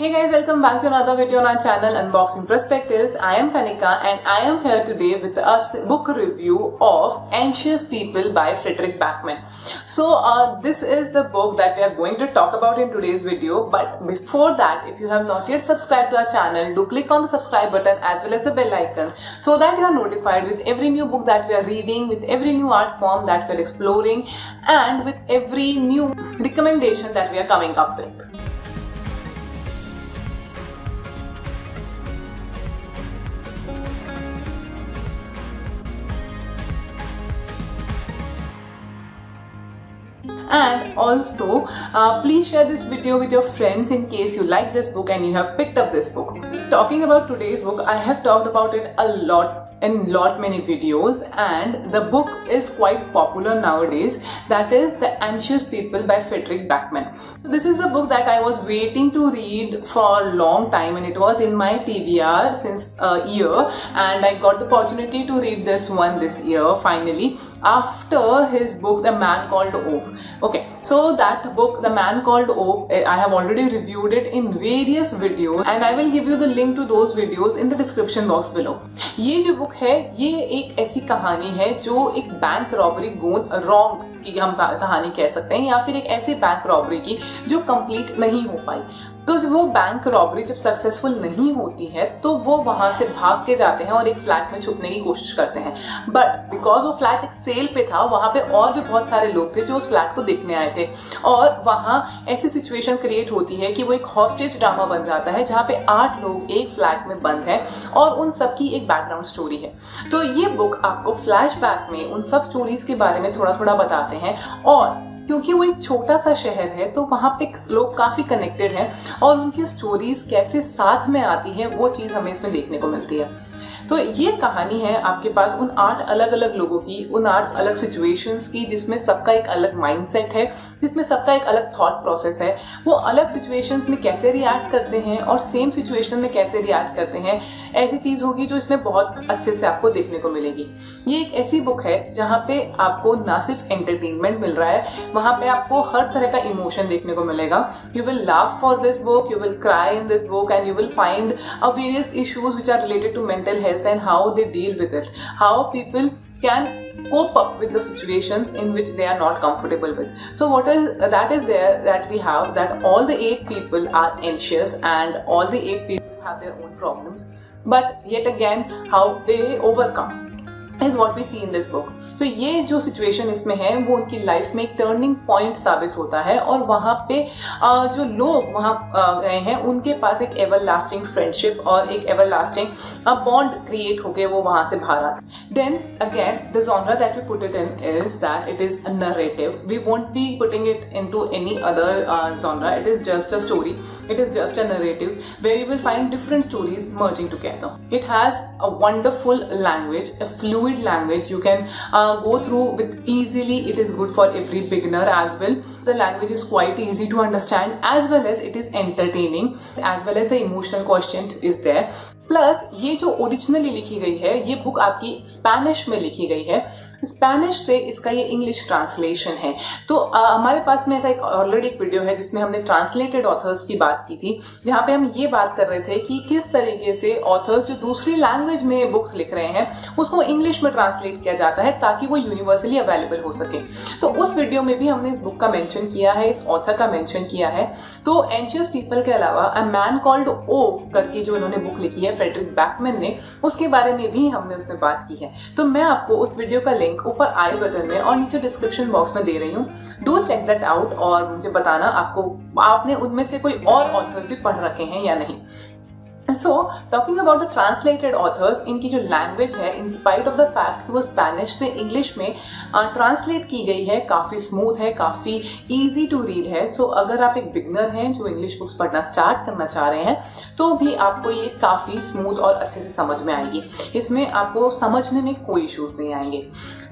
Hey guys, welcome back to another video on our channel Unboxing Perspectives. I am Kanika and I am here today with a book review of Anxious People by Frederick Backman. So uh, this is the book that we are going to talk about in today's video. But before that, if you have not yet subscribed to our channel, do click on the subscribe button as well as the bell icon so that you are notified with every new book that we are reading, with every new art form that we are exploring and with every new recommendation that we are coming up with. And also uh, please share this video with your friends in case you like this book and you have picked up this book. Talking about today's book, I have talked about it a lot in lot many videos and the book is quite popular nowadays that is the anxious people by frederick backman so this is a book that i was waiting to read for a long time and it was in my tbr since a year and i got the opportunity to read this one this year finally after his book the man called ove okay so that book the man called ove i have already reviewed it in various videos and i will give you the link to those videos in the description box below ये जो book है, ये एक ऐसी कहानी है जो एक बैंक रॉबरी गोन रॉन्ग की हम कहानी कह सकते हैं, या फिर एक ऐसे बैंक रॉबरी की जो कंप्लीट नहीं हो पाई। तो जब वो बैंक रॉबरी जब सक्सेसफुल नहीं होती है तो वो वहाँ से भाग के जाते हैं और एक फ्लैट में छुपने की कोशिश करते हैं। बट बिकॉज़ वो फ्लैट एक सेल पे था, वहाँ पे और भी बहुत सारे लोग थे जो उस फ्लैट को देखने आए थे। और वहाँ ऐसी सिचुएशन क्रिएट होती है कि वो एक हॉस्टेज ड्रामा बन जाता है, जहाँ पे आठ लोग एक फ्लैट में बंद है और उन सबकी एक बैकग्राउंड स्टोरी है। तो ये बुक आपको फ्लैश में उन सब स्टोरीज के बारे में थोड़ा थोड़ा बताते हैं और क्योंकि वो एक छोटा सा शहर है तो वहाँ पे लोग काफ़ी कनेक्टेड हैं और उनकी स्टोरीज कैसे साथ में आती हैं, वो चीज़ हमें इसमें देखने को मिलती है। तो ये कहानी है आपके पास उन आठ अलग अलग लोगों की, उन आठ अलग सिचुएशंस की जिसमें सबका एक अलग माइंडसेट है, जिसमें सबका एक अलग थॉट प्रोसेस है। वो अलग सिचुएशंस में कैसे रिएक्ट करते हैं और सेम सिचुएशन में कैसे रिएक्ट करते हैं, ऐसी चीज़ होगी जो इसमें बहुत अच्छे से आपको देखने को मिलेगी। ये एक ऐसी बुक है जहाँ पे आपको ना सिर्फ़ एंटरटेनमेंट मिल रहा है, वहाँ पे आपको हर तरह का इमोशन देखने को मिलेगा। You will love for this book you will cry in this book and you will find a various issues which are related to mental health and how they deal with it. How people can cope up with the situations in which they are not comfortable with. So what is that is there that we have that all the eight people are anxious and all the eight people have their own problems but yet again how they overcome is what we see in this book तो ये जो situation इसमें है, वो उनकी life में एक turning point साबित होता है और वहाँ पे जो लोग वहाँ गए हैं, उनके पास एक एवर लास्टिंग फ्रेंडशिप और एक एवर लास्टिंग बॉन्ड क्रिएट होके वो वहाँ से बाहर आते then again the genre that we put it in is that it is narrative we won't be putting it into any other genre it is just a story it is just a narrative where you will find different stories merging together it has a wonderful language a fluid fluid language you can uh, go through with easily it is good for every beginner as well the language is quite easy to understand as well as it is entertaining as well as the emotional quotient is there plus ये जो originally लिखी गई है ये book आपकी Spanish में लिखी गई है स्पेनिश से इसका ये इंग्लिश ट्रांसलेशन है। तो आ, हमारे पास में ऐसा एक ऑलरेडी एक वीडियो है जिसमें हमने ट्रांसलेटेड ऑथर्स की बात की थी जहाँ पे हम ये बात कर रहे थे कि किस तरीके से ऑथर्स जो दूसरी लैंग्वेज में बुक्स लिख रहे हैं उसको इंग्लिश में ट्रांसलेट किया जाता है ताकि वो यूनिवर्सली अवेलेबल हो सके। तो उस वीडियो में भी हमने इस बुक का मैंशन किया है इस ऑथर का मैंशन किया है। तो एंशियस पीपल के अलावा अ मैन कॉल्ड ओव करके जो इन्होंने बुक लिखी है फ्रेडरिक बैकमैन ने उसके बारे में भी हमने उसमें बात की है। तो मैं आपको उस वीडियो का लिंक ऊपर आई बटन में और नीचे डिस्क्रिप्शन बॉक्स में दे रही हूँ। डू चेक दैट आउट और मुझे बताना आपको, आपने उनमें से कोई और ऑथर्स भी पढ़ रखे हैं या नहीं। So talking about the translated authors इनकी जो लैंग्वेज है in spite of the fact वो स्पेनिश से इंग्लिश में ट्रांसलेट uh, की गई है काफ़ी स्मूथ है काफ़ी ईजी टू रीड है। तो so, अगर आप एक बिगनर हैं जो इंग्लिश बुक्स पढ़ना स्टार्ट करना चाह रहे हैं तो भी आपको ये काफ़ी स्मूथ और अच्छे से समझ में आएगी। इसमें आपको समझने में कोई इशूज़ नहीं आएँगे।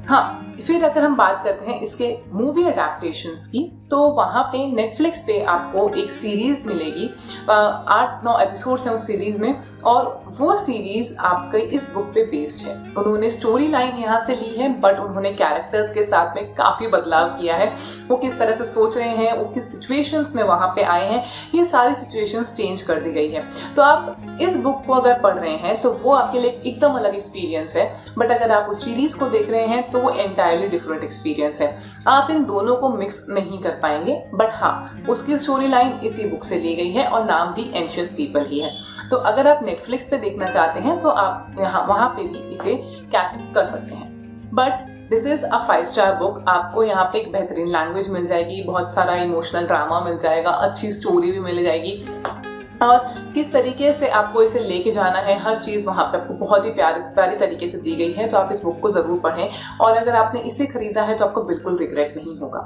हाँ फिर अगर हम बात करते हैं इसके मूवी अडेप्टेशन की तो वहाँ पे नेटफ्लिक्स पे आपको एक सीरीज़ मिलेगी। आठ, नौ एपिसोड्स हैं उस सीरीज़ में और वो सीरीज़ आपके इस बुक पे बेस्ड है। उन्होंने स्टोरी लाइन यहाँ से ली है बट उन्होंने कैरेक्टर्स के साथ में काफ़ी बदलाव किया है। वो किस तरह से सोच रहे हैं, वो किस सिचुएशंस में वहाँ पे आए हैं, ये सारी सिचुएशंस चेंज कर दी गई है। तो आप इस बुक को अगर पढ़ रहे हैं तो वो आपके लिए एकदम अलग एक्सपीरियंस है। बट अगर आप उस सीरीज़ को देख रहे हैं तो वो एंटायरली डिफरेंट एक्सपीरियंस है। आप इन दोनों को मिक्स नहीं कर पाएँगे बट हाँ उसकी स्टोरी लाइन इसी बुक से ली गई है और नाम भी एंशियस पीपल ही है। तो अगर आप नेटफ्लिक्स पे देखना चाहते हैं तो आप यहाँ, वहाँ पे भी इसे कैचअप कर सकते हैं। But this is a five star book आपको यहाँ पे एक बेहतरीन लैंग्वेज मिल जाएगी, बहुत सारा इमोशनल ड्रामा मिल जाएगा, अच्छी स्टोरी भी मिल जाएगी। और किस तरीके से आपको इसे लेके जाना है, हर चीज़ वहाँ पे आपको बहुत ही प्यारी प्यारी तरीके से दी गई है तो आप इस बुक को ज़रूर पढ़ें। और अगर आपने इसे खरीदा है तो आपको बिल्कुल रिग्रेट नहीं होगा।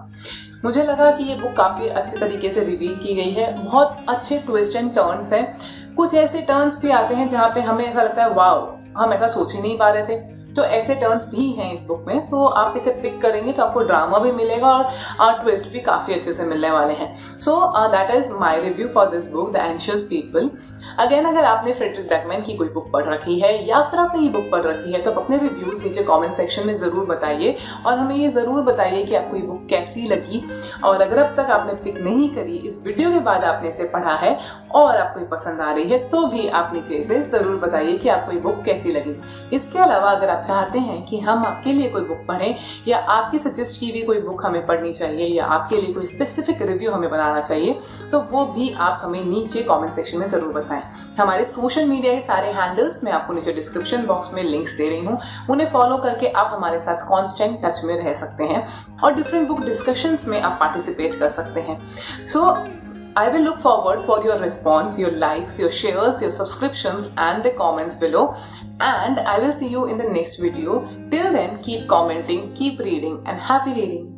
मुझे लगा कि ये बुक काफ़ी अच्छे तरीके से रिवील की गई है। बहुत अच्छे ट्विस्ट एंड टर्न्स हैं। कुछ ऐसे टर्न्स भी आते हैं जहाँ पे हमें ऐसा लगता है, वाओ, हम ऐसा सोच ही नहीं पा रहे थे। तो ऐसे टर्न्स भी हैं इस बुक में सो आप इसे पिक करेंगे तो आपको ड्रामा भी मिलेगा और ट्विस्ट भी काफ़ी अच्छे से मिलने वाले हैं। So that is my review for this book the anxious people again अगर आपने फ्रेडरिक बैकमैन की कोई बुक पढ़ रखी है, या फिर आपने ये बुक पढ़ रखी है तो अपने रिव्यूज़ नीचे कमेंट सेक्शन में ज़रूर बताइए और हमें ये ज़रूर बताइए कि आपको ये बुक कैसी लगी। और अगर अब तक आपने पिक नहीं करी, इस वीडियो के बाद आपने इसे पढ़ा है और आपको ये पसंद आ रही है तो भी आप नीचे इसे ज़रूर बताइए कि आपको ये बुक कैसी लगी। इसके अलावा अगर आप चाहते हैं कि हम आपके लिए कोई बुक पढ़ें, या आपकी सजेस्ट की भी कोई बुक हमें पढ़नी चाहिए, या आपके लिए कोई स्पेसिफिक रिव्यू हमें बनाना चाहिए तो वो भी आप हमें नीचे कॉमेंट सेक्शन में ज़रूर बताएँ। हमारे सोशल मीडिया के सारे हैंडल्स मैं आपको नीचे डिस्क्रिप्शन बॉक्स में लिंक्स दे रही हूँ उन्हें फॉलो करके आप हमारे साथ कॉन्स्टेंट टच में रह सकते हैं और डिफरेंट बुक डिस्कशंस में आप पार्टिसिपेट कर सकते हैं सो I will look forward for your response, your likes, your shares, your subscriptions and the comments below. And I will see you in the next video. Till then, keep commenting, keep reading and happy reading.